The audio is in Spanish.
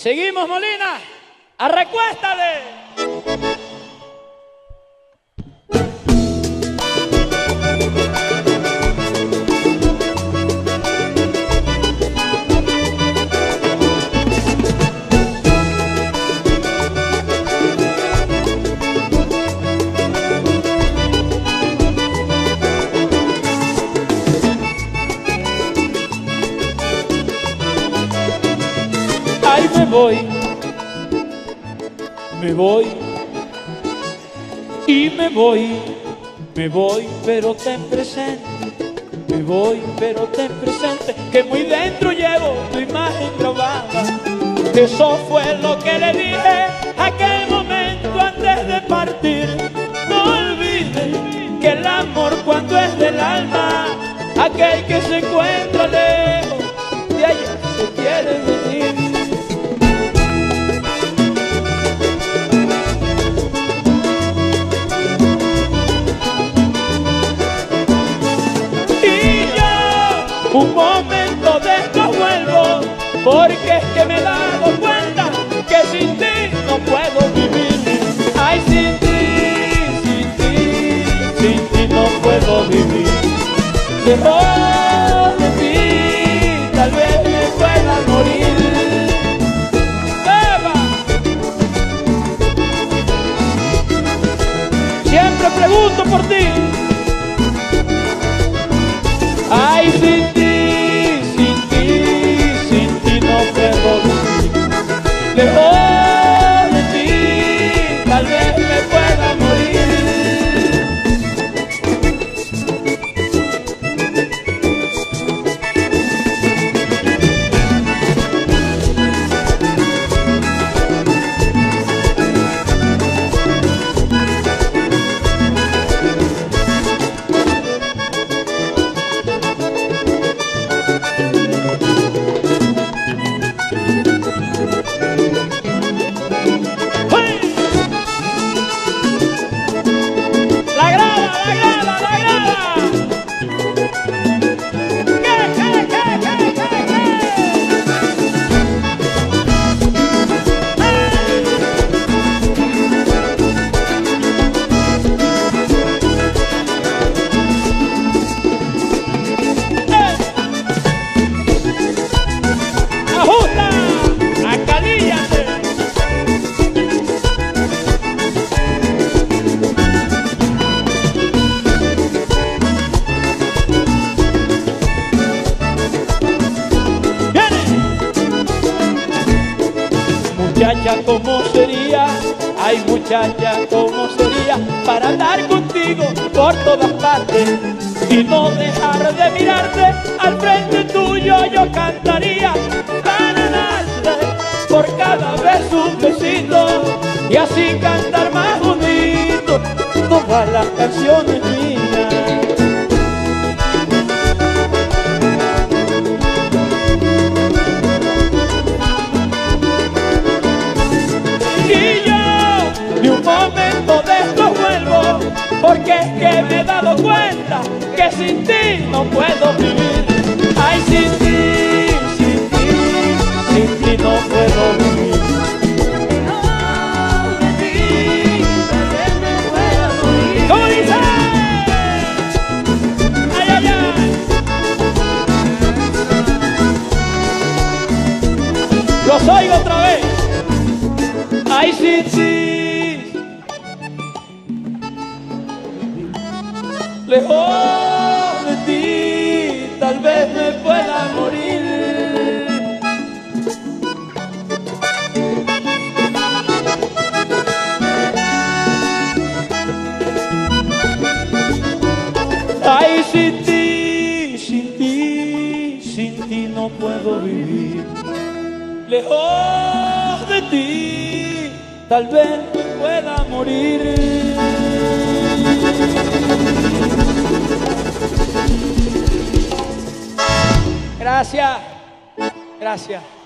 Seguimos, Molina. Arrecuéstale. Me voy, me voy y me voy, me voy, pero ten presente, me voy, pero ten presente, que muy dentro llevo tu imagen grabada. Eso fue lo que le dije aquel momento antes de partir. No olvides que el amor cuando es del alma, aquel que se encuentra lejos, momento de esto vuelvo, porque es que me he dado cuenta que sin ti no puedo vivir. Ay, sin ti, sin ti, sin ti no puedo vivir. Muchacha, ¿cómo sería? Ay, muchacha, ¿cómo sería para andar contigo por todas partes y no dejar de mirarte al frente tuyo? Yo cantaría por cada vez un besito y así cantar más bonito todas las canciones sin ti no puedo vivir. Ay, sin ti, sin ti, sin ti no puedo vivir. ¿Cómo dice? Ay, ay, ay. Los oigo otra vez. Ay, sí, sí. Lejos de ti, tal vez me pueda morir. Ay, sin ti, sin ti, sin ti no puedo vivir lejos de ti, tal vez me pueda morir. Gracias, gracias.